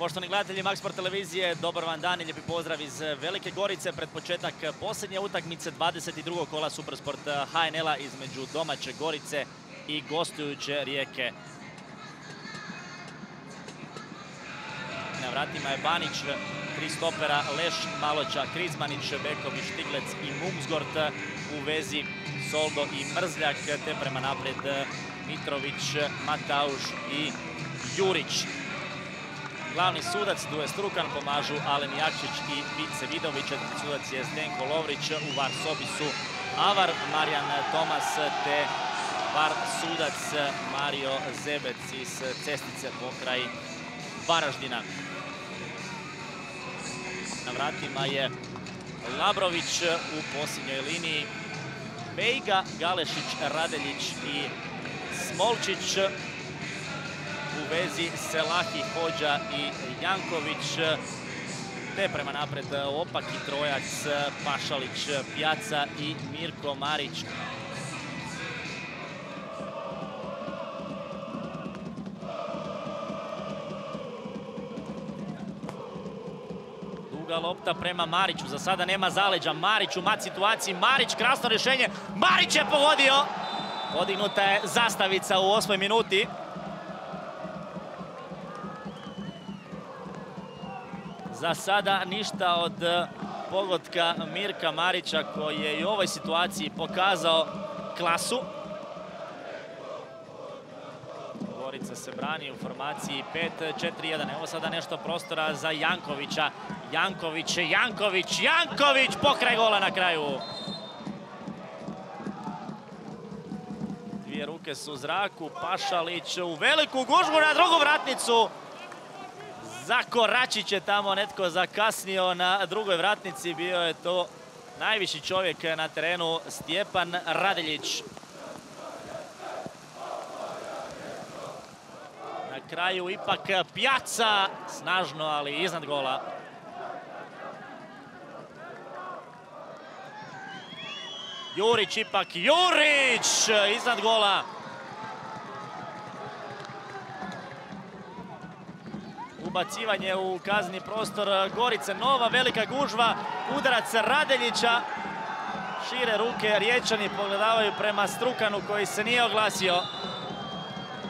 Poštovani gledatelji Maxport televizije, dobar vam dan i lijepi pozdrav iz Velike Gorice pred početak posljednje utakmice 22. kola Supersport HNL-a između domaće Gorice i gostujuće Rijeke. Na vratima je Banić, tri stopera, Leš, Maloća, Krizmanić, Beković, Štiglec i Mumsgort u vezi Soldo i Mrzljak, te prema naprijed Mitrović, Matauš i Jurić. Glavni sudac Duje Strukan pomažu Alen Jakšić i Vice Vidović. Četvrti sudac je Zdenko Lovrić. U VAR sobi su Avar, Marijan Tomas te VAR sudac Mario Zebec iz Cestice pokraj Varaždina. Na vratima je Labrović u posljednjoj liniji. Bejga, Galešić, Radeljić i Smolčić vezi Selahi, Hođa i Janković. Te prema napred Opaki Trojac, Pašalić, Pjaca i Mirko Marić. Duga lopta prema Mariću, za sada nema zaleđa. Marić u mat situaciji, Marić, krasno rješenje. Marić je pogodio! Podignuta je zastavica u osmoj minuti. Za sada ništa od e, pogotka Mirka Marića koji je i u ovoj situaciji pokazao klasu. Gorica se brani u formaciji 5-4-1. Evo sada nešto prostora za Jankovića. Janković, Janković, Janković, pokraj gola na kraju. Dvije ruke su u zraku, Pašalić u veliku gužbu na drugu vratnicu. Zakoračić je tamo netko zakasnio na drugoj vratnici. Bio je to najviši čovjek na terenu, Stjepan Radeljić. Na kraju ipak Pjaca, snažno, ali iznad gola. Jurić ipak, Jurić iznad gola. Ubacivanje u kazni prostor Gorice. Nova velika gužva, udarac Radeljića. Šire ruke Riječani pogledavaju prema Strukanu koji se nije oglasio.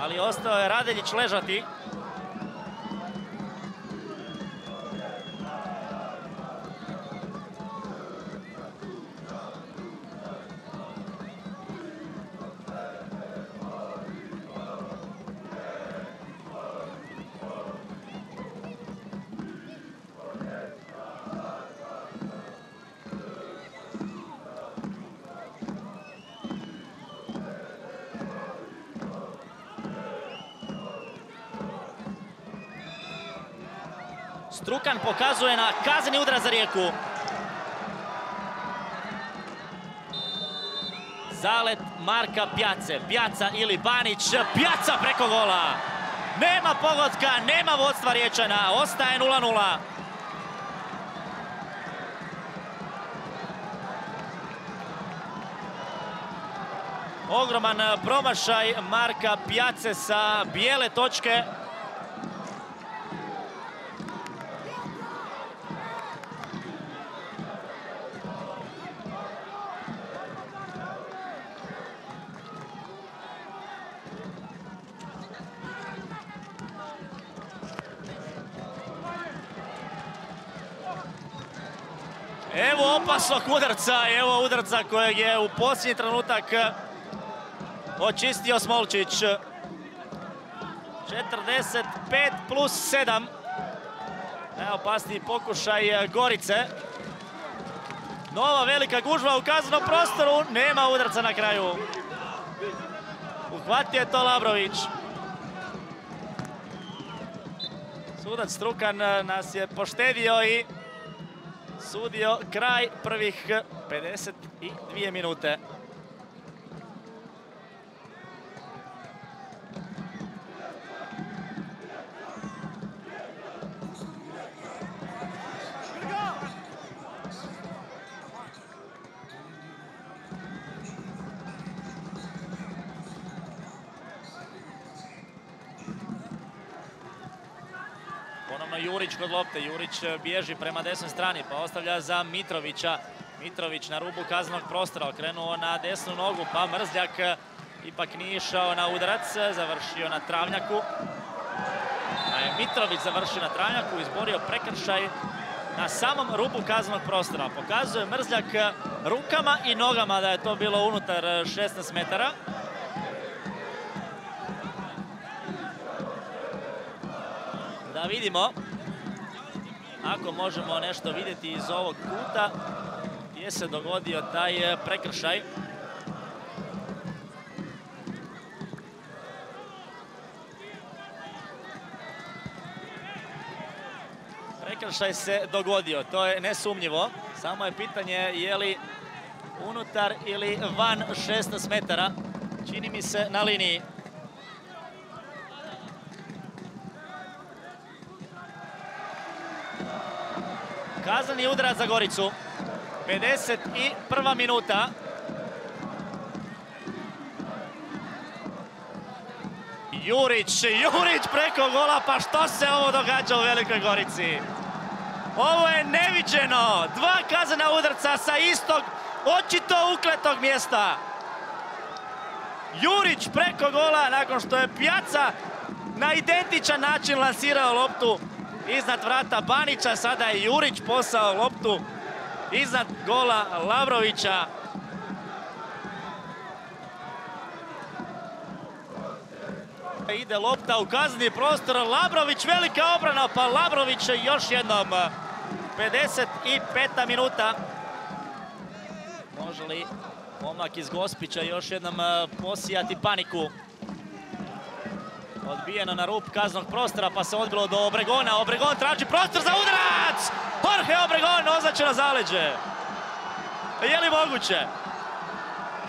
Ali ostao je Radeljić ležati. Strukan pokazuje na kazni udra za Rijeku. Zalet Marka Pjace. Pjaca ili Banić. Pjaca preko gola. Nema pogotka, nema vodstva Riječana. Ostaje 0-0. Ogroman promašaj Marka Pjace sa bijele točke. Evo opasnog udarca, evo udarca kojeg je u posljednji trenutak očistio Smolčić. 45 plus 7. Najopasniji pokušaj Gorice. Nova velika gužva u kaznom prostoru, nema udarca na kraju. Uhvatio je to Labrović. Sudac Strukan nas je poštedio i sudio kraj prvih 52 minute. Jurić kod lopte. Jurić bježi prema desnoj strani pa ostavlja za Mitrovića. Mitrović na rubu kaznog prostora okrenuo na desnu nogu pa Mrzljak ipak nije išao na udarac. Završio na travnjaku. Mitrović završio na travnjaku, izborio prekršaj na samom rubu kaznog prostora. Pokazuje Mrzljak rukama i nogama da je to bilo unutar 16 metara. Da vidimo ako možemo nešto vidjeti iz ovog kuta gdje se dogodio taj prekršaj. Prekršaj se dogodio, to je nesumnjivo. Samo je pitanje je li unutar ili van 16 metara. Čini mi se na liniji. Kazani udarac za Goricu. 51. minuta. Jurić, Jurić preko gola, pa što se ovo događa u Velikoj Gorici? Ovo je neviđeno, dva kazana udarca sa istog, očito ukletog mjesta. Jurić preko gola nakon što je Pjaca na identičan način lansirao loptu iznad vrata Banića. Sada je Jurić posao loptu iznad gola Lavrovića. Ide lopta u kazni prostor, Labrović velika obrana, pa Labrović još jednom 55. minuta. Može li momak iz Gospića još jednom posijati paniku? Odbijeno na rup kaznog prostora pa se odbilo do Obregona. Obregon traži prostor za udarac! Jorge Obregon označeno zaleđe. Je li moguće?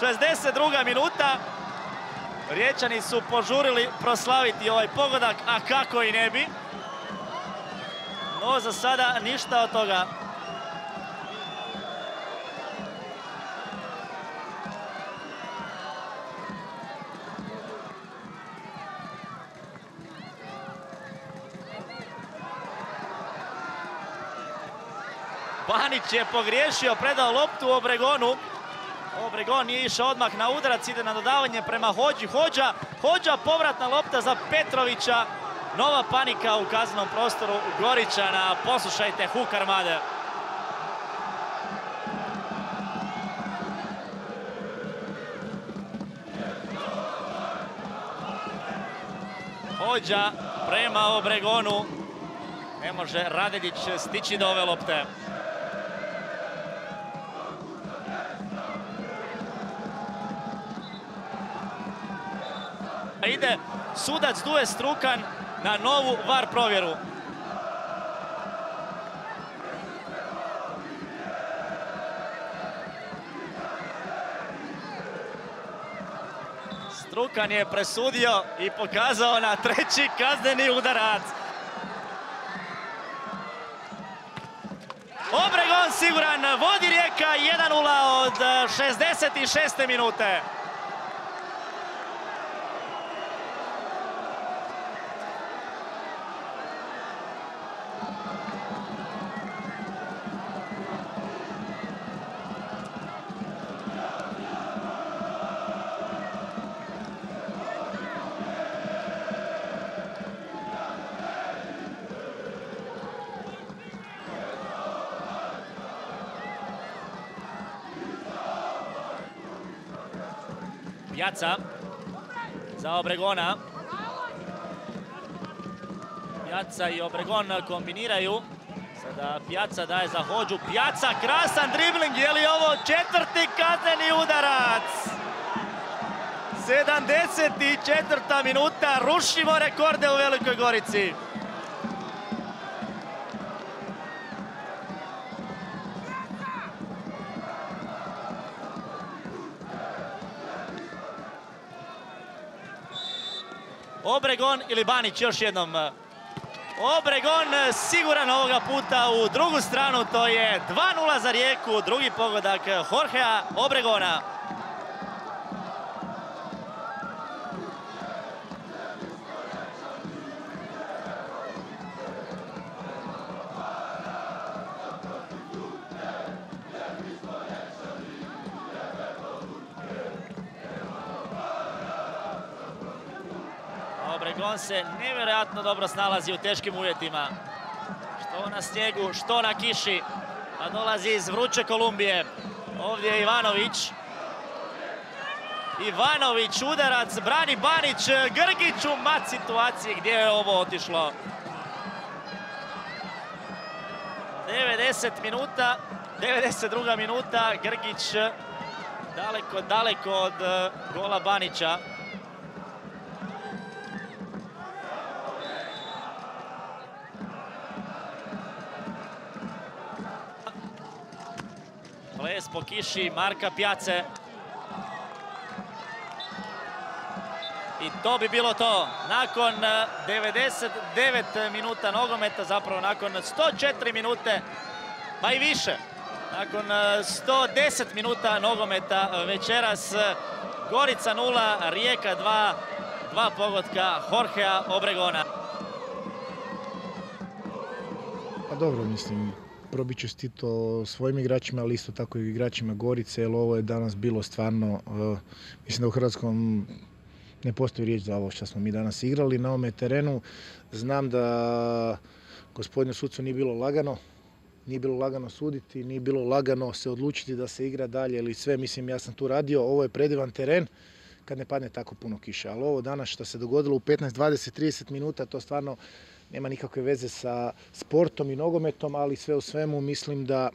62. minuta. Riječani su požurili proslaviti ovaj pogodak, a kako i ne bi. No za sada ništa od toga. Banić je pogriješio, predao loptu Obregonu. Obregon nije išao odmah na udarac, ide na dodavanje prema Hođi. Hođa, Hođa povratna lopta za Petrovića. Nova panika u kaznom prostoru Goričana. Poslušajte huk Armade. Hođa prema Obregonu. Ne može Radedić stići do ove lopte. Ide sudac Duje Strukan na novu VAR provjeru. Strukan je presudio i pokazao na treći kazneni udarac. Obregon siguran, vodi Rijeka 1-0 od 66. minute. Pjaca za Obregona. Pjaca i Obregon kombiniraju. Sada Pjaca daje za Hođu. Pjaca, krasan dribling. Je li ovo četvrti kazneni udarac? 74. minuta. Rušimo rekorde u Velikoj Gorici. Obregon ili Banić još jednom. Obregon siguran ovoga puta u drugu stranu, to je 2-0 za Rijeku, drugi pogodak Jorgea Obregona. Obregon se nevjerojatno dobro snalazi u teškim uvjetima. Što na snijegu, što na kiši. A dolazi iz vruće Kolumbije. Ovdje je Ivanović. Ivanović, udarac, brani Banić, Grgić u mat situacije gdje je ovo otišlo. 90 minuta, 92. minuta, Grgić daleko, daleko od eh, gola Banića. Po kiši Marka Pjace. I to bi bilo to. Nakon 99 eh, minuta nogometa, zapravo nakon 104 minute, pa i više. Nakon 110 eh, minuta nogometa eh, večeras Gorica 0, Rijeka 2, dva pogotka Jorgea Obregona. Pa dobro, mislim, ću čestito svojim igračima, ali isto tako i igračima Gorice, jer ovo je danas bilo stvarno, mislim da u Hrvatskom ne postoji riječ za ovo što smo mi danas igrali na ovome terenu. Znam da gospodinu sucu nije bilo lagano, nije bilo lagano suditi, nije bilo lagano se odlučiti da se igra dalje ili sve. Mislim, ja sam tu radio, ovo je predivan teren kad ne padne tako puno kiše. Ali ovo danas što se dogodilo u 15, 20, 30 minuta, to stvarno nema nikakve veze sa sportom i nogometom, ali sve u svemu mislim da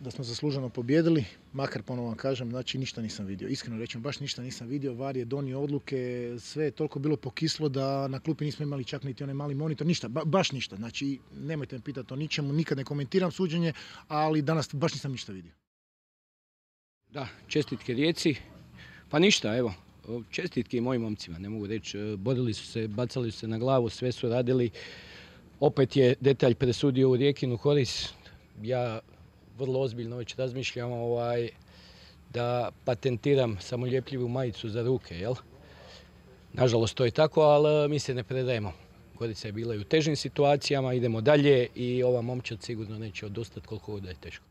da smo zasluženo pobjedili, makar ponovno vam kažem, znači ništa nisam vidio. Iskreno rečem, baš ništa nisam vidio. VAR je donio odluke, sve je toliko bilo pokislo da na klupi nismo imali čak niti onaj mali monitor, ništa, baš ništa. Znači, nemojte me pitati o ničemu, nikad ne komentiram suđenje, ali danas baš nisam ništa vidio. Da, čestitke djeci. Pa ništa, evo, čestitke i mojim momcima, ne mogu reći. Borili su se, bacali su se na glavu, sve su radili. Opet je detalj presudio u Rijekinu Horis. Ja vrlo ozbiljno već razmišljam ovaj, da patentiram samoljepljivu majicu za ruke, jel? Nažalost to je tako, ali mi se ne predajemo. Gorica je bila i u težim situacijama, idemo dalje i ova momčad sigurno neće odustati koliko god je teško.